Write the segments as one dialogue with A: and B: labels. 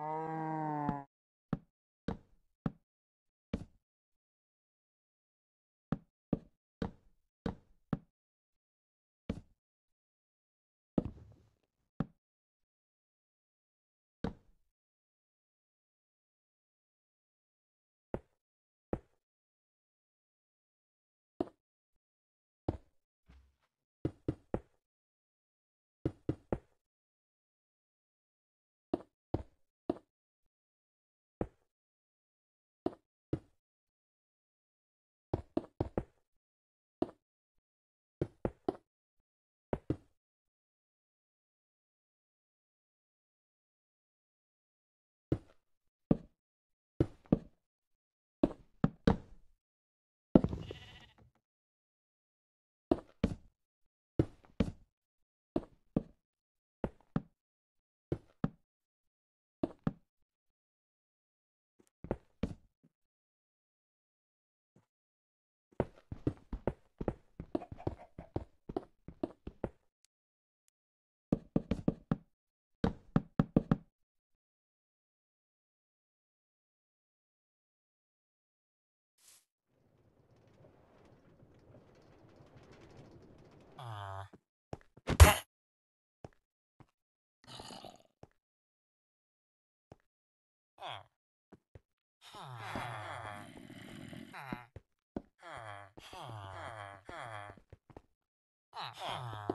A: Oh.
B: Ah.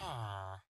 B: 啊